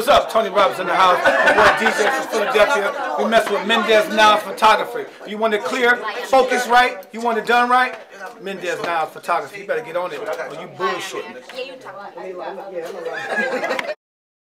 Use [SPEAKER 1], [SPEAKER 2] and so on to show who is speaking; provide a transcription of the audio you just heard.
[SPEAKER 1] What's up? Tony Roberts in the house. Boy DJ from Philadelphia. We mess with Mendez Niles Photography. You want it clear, focus right, you want it done right? Mendez Niles Photography. You better get on it or you bullshitting.